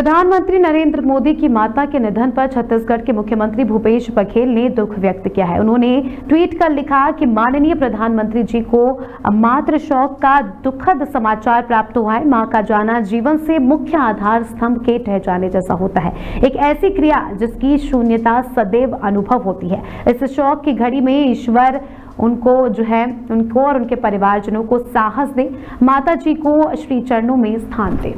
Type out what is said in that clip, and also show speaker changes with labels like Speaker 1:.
Speaker 1: प्रधानमंत्री नरेंद्र मोदी की माता के निधन पर छत्तीसगढ़ के मुख्यमंत्री भूपेश बघेल ने दुख व्यक्त किया है। उन्होंने ट्वीट कर लिखा कि माननीय प्रधानमंत्री जी को मातृ शौक का दुखद समाचार प्राप्त हुआ है। माँ का जाना जीवन से मुख्य आधार स्तंभ के ठह जाने जैसा होता है। एक ऐसी क्रिया जिसकी शून्यता सदैव अनुभव होती है। इस शौक की घड़ी में ईश्वर उनको जो है, उनको और उनके परिवारजनों को साहस दे। माता जी को श्री चरणों में स्थान दे।